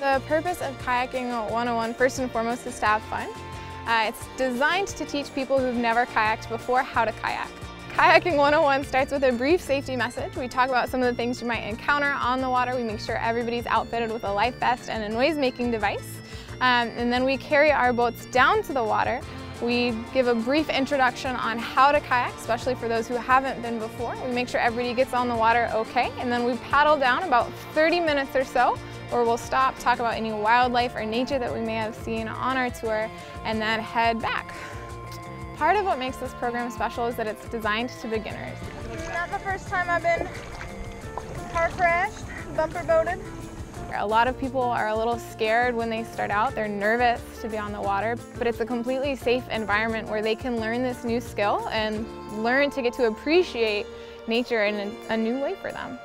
The purpose of Kayaking 101 first and foremost is to have fun. Uh, it's designed to teach people who've never kayaked before how to kayak. Kayaking 101 starts with a brief safety message. We talk about some of the things you might encounter on the water. We make sure everybody's outfitted with a life vest and a noise-making device. Um, and then we carry our boats down to the water. We give a brief introduction on how to kayak, especially for those who haven't been before. We make sure everybody gets on the water okay, and then we paddle down about 30 minutes or so, where we'll stop, talk about any wildlife or nature that we may have seen on our tour, and then head back. Part of what makes this program special is that it's designed to beginners. Not the first time I've been car crashed, bumper boated. A lot of people are a little scared when they start out. They're nervous to be on the water, but it's a completely safe environment where they can learn this new skill and learn to get to appreciate nature in a, a new way for them.